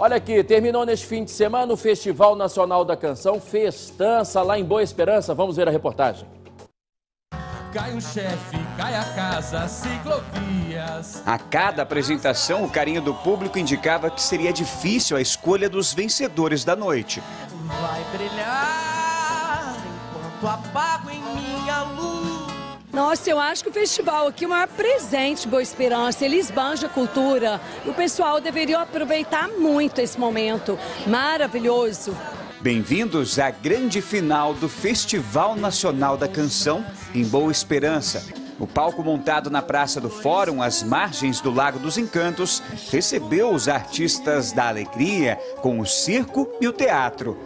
Olha aqui, terminou neste fim de semana o Festival Nacional da Canção Festança lá em Boa Esperança. Vamos ver a reportagem. Cai um chefe, cai a casa, ciclovias. A cada apresentação, o carinho do público indicava que seria difícil a escolha dos vencedores da noite. Vai brilhar enquanto apago em minha luz. Nossa, eu acho que o festival aqui é o maior presente Boa Esperança. Ele esbanja a cultura. O pessoal deveria aproveitar muito esse momento. Maravilhoso. Bem-vindos à grande final do Festival Nacional da Canção em Boa Esperança. O palco montado na Praça do Fórum, às margens do Lago dos Encantos, recebeu os artistas da alegria com o circo e o teatro.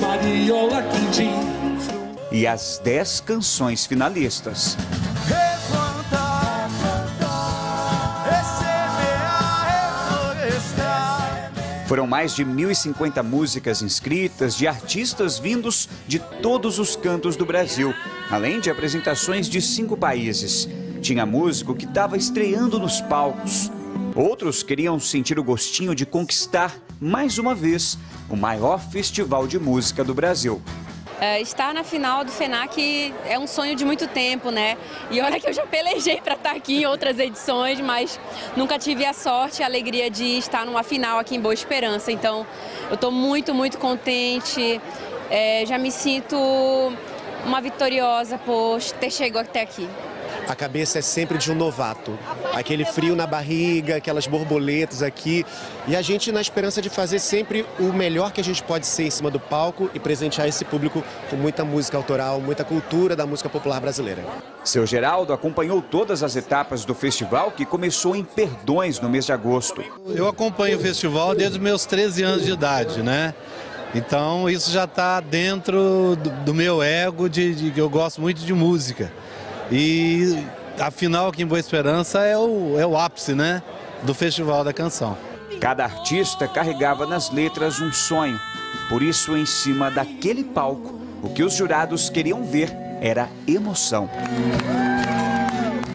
Mariola Quindim. E as dez canções finalistas. Foram mais de 1.050 músicas inscritas de artistas vindos de todos os cantos do Brasil, além de apresentações de cinco países. Tinha músico que estava estreando nos palcos. Outros queriam sentir o gostinho de conquistar, mais uma vez, o maior festival de música do Brasil. É, estar na final do FENAC é um sonho de muito tempo, né? E olha que eu já pelejei para estar aqui em outras edições, mas nunca tive a sorte e a alegria de estar numa final aqui em Boa Esperança. Então, eu estou muito, muito contente. É, já me sinto uma vitoriosa por ter chegado até aqui. A cabeça é sempre de um novato. Aquele frio na barriga, aquelas borboletas aqui. E a gente na esperança de fazer sempre o melhor que a gente pode ser em cima do palco e presentear esse público com muita música autoral, muita cultura da música popular brasileira. Seu Geraldo acompanhou todas as etapas do festival que começou em Perdões no mês de agosto. Eu acompanho o festival desde os meus 13 anos de idade, né? Então isso já está dentro do, do meu ego de, de que eu gosto muito de música. E a final aqui em Boa Esperança é o, é o ápice, né? Do Festival da Canção. Cada artista carregava nas letras um sonho. Por isso, em cima daquele palco, o que os jurados queriam ver era emoção.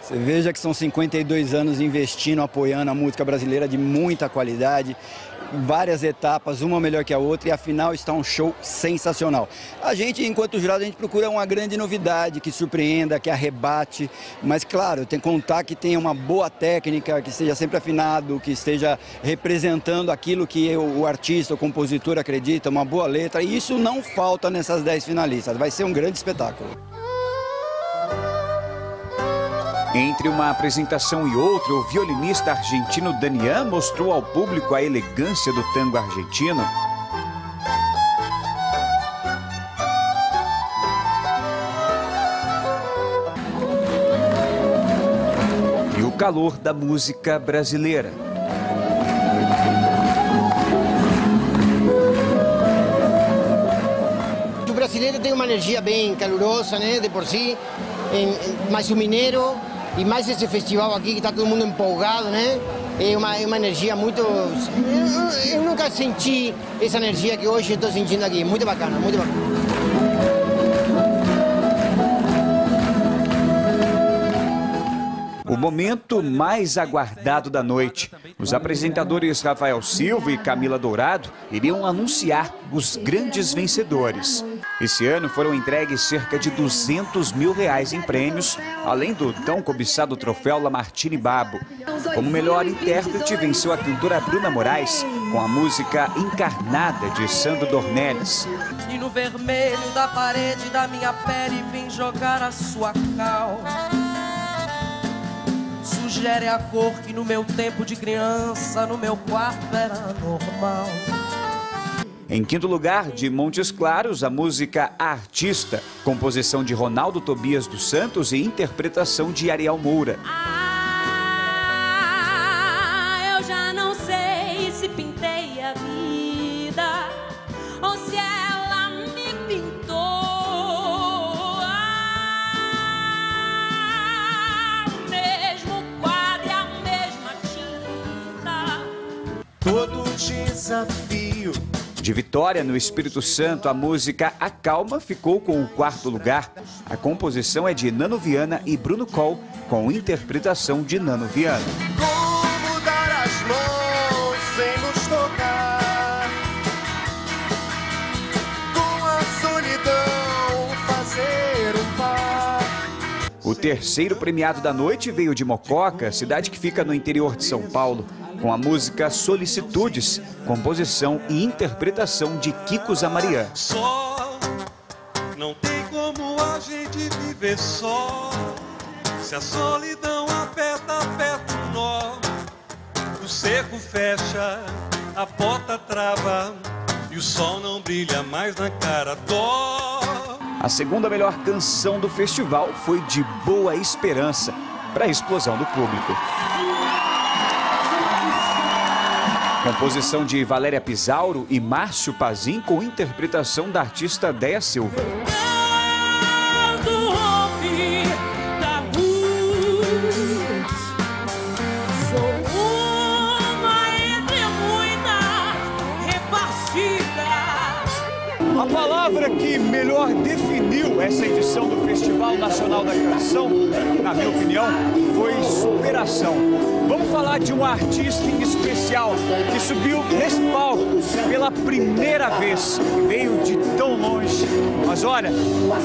Você veja que são 52 anos investindo, apoiando a música brasileira de muita qualidade, várias etapas, uma melhor que a outra, e afinal está um show sensacional. A gente, enquanto jurado, a gente procura uma grande novidade que surpreenda, que arrebate, mas claro, tem que contar que tenha uma boa técnica, que esteja sempre afinado, que esteja representando aquilo que o artista, o compositor acredita, uma boa letra, e isso não falta nessas 10 finalistas. Vai ser um grande espetáculo. Entre uma apresentação e outra, o violinista argentino Daniel mostrou ao público a elegância do tango argentino. E o calor da música brasileira. O brasileiro tem uma energia bem calorosa, né, de por si, mais o mineiro e mais esse festival aqui que está todo mundo empolgado, né? É uma, é uma energia muito. Eu, eu nunca senti essa energia que hoje estou sentindo aqui. Muito bacana, muito bacana. O momento mais aguardado da noite. Os apresentadores Rafael Silva e Camila Dourado iriam anunciar os grandes vencedores. Esse ano foram entregues cerca de 200 mil reais em prêmios, além do tão cobiçado troféu Lamartine Babo. Como melhor intérprete, venceu a cantora Bruna Moraes com a música Encarnada de Sandro Dornelles. E no vermelho da parede da minha pele vem jogar a sua cal. Sugere a cor que no meu tempo de criança, no meu quarto era normal. Em quinto lugar, de Montes Claros, a música Artista, composição de Ronaldo Tobias dos Santos e interpretação de Ariel Moura. Ah, eu já não sei se pintei a vida ou se ela me pintou. Ah, o mesmo quadro e a mesma tinta. Todo desafio. De Vitória, no Espírito Santo, a música A Calma ficou com o quarto lugar. A composição é de Nano Viana e Bruno Coll, com interpretação de Nano Viana. Como dar as mãos sem nos tocar? Com a solidão fazer um par? O terceiro premiado da noite veio de Mococa, cidade que fica no interior de São Paulo com a música Solicitudes, composição e interpretação de Kiko Zamarian. Só, não tem como a gente viver só. Se a solidão aperta, aperta o nó. O seco fecha, a porta trava e o sol não brilha mais na cara. Dó. A segunda melhor canção do festival foi de Boa Esperança, para a explosão do público. Composição de Valéria Pisauro e Márcio Pazin com interpretação da artista Déia Silva. Palavra que melhor definiu essa edição do Festival Nacional da Canção, na minha opinião, foi superação. Vamos falar de um artista em especial que subiu nesse palco pela primeira vez, veio de tão longe. Mas olha,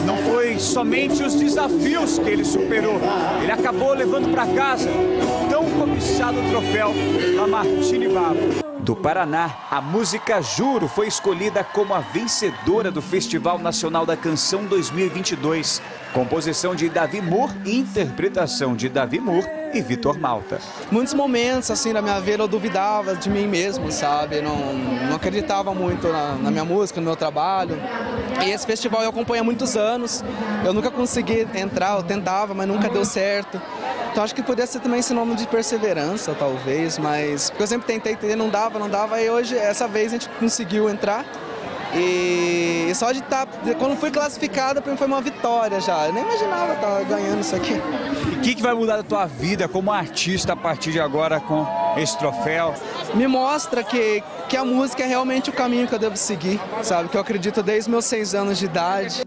não foi somente os desafios que ele superou, ele acabou levando para casa o tão cobiçado troféu da Martini Babo. Do Paraná, a música Juro foi escolhida como a vencedora do Festival Nacional da Canção 2022. Composição de Davi Moore e interpretação de Davi Moore e Vitor Malta. Muitos momentos assim na minha vida eu duvidava de mim mesmo, sabe? Não, não acreditava muito na, na, minha música, no meu trabalho. E esse festival eu acompanho há muitos anos. Eu nunca consegui entrar, eu tentava, mas nunca deu certo. Então acho que poderia ser também sinônimo de perseverança, talvez, mas porque eu sempre tentei entender, não dava, não dava, e hoje, essa vez, a gente conseguiu entrar. E só de estar. Tá, quando fui classificada, para mim foi uma vitória já. Eu nem imaginava estar ganhando isso aqui. O que, que vai mudar da tua vida como artista a partir de agora com esse troféu? Me mostra que, que a música é realmente o caminho que eu devo seguir, sabe? Que eu acredito desde meus seis anos de idade.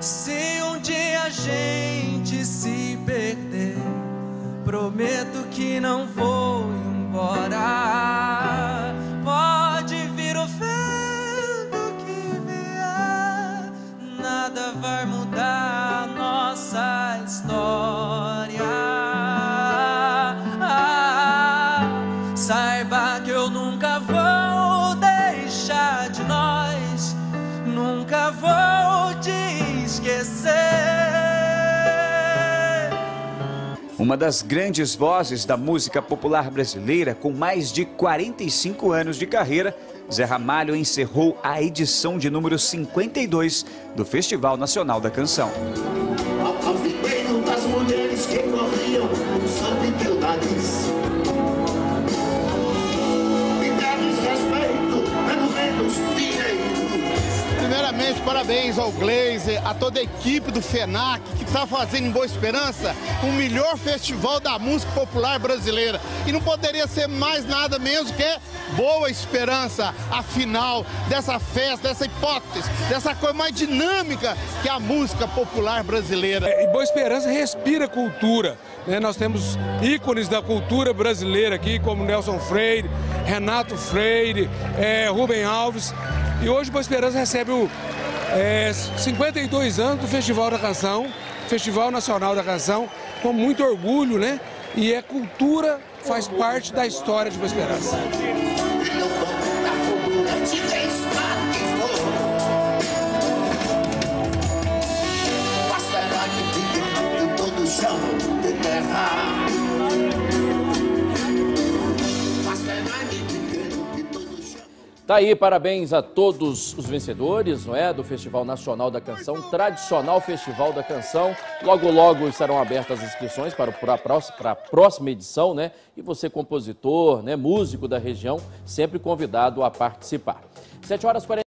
Se um dia a gente se perder, prometo que não vou vou te esquecer. Uma das grandes vozes da música popular brasileira, com mais de 45 anos de carreira, Zé Ramalho encerrou a edição de número 52 do Festival Nacional da Canção. Primeiramente, parabéns ao Glazer, a toda a equipe do FENAC, que está fazendo em Boa Esperança o melhor festival da música popular brasileira. E não poderia ser mais nada menos que Boa Esperança, a final dessa festa, dessa hipótese, dessa coisa mais dinâmica que é a música popular brasileira. É, e Boa Esperança respira cultura. Né? Nós temos ícones da cultura brasileira aqui, como Nelson Freire, Renato Freire, é, Rubem Alves. E hoje Boa Esperança recebe o é, 52 anos do Festival da Canção, Festival Nacional da Canção, com muito orgulho, né? E é cultura, faz parte da história de Boa Esperança. Tá aí, parabéns a todos os vencedores, não é, do Festival Nacional da Canção, tradicional Festival da Canção. Logo, logo estarão abertas as inscrições para, para, a, próxima, edição, né? E você, compositor, né, músico da região, sempre convidado a participar. 7 horas 40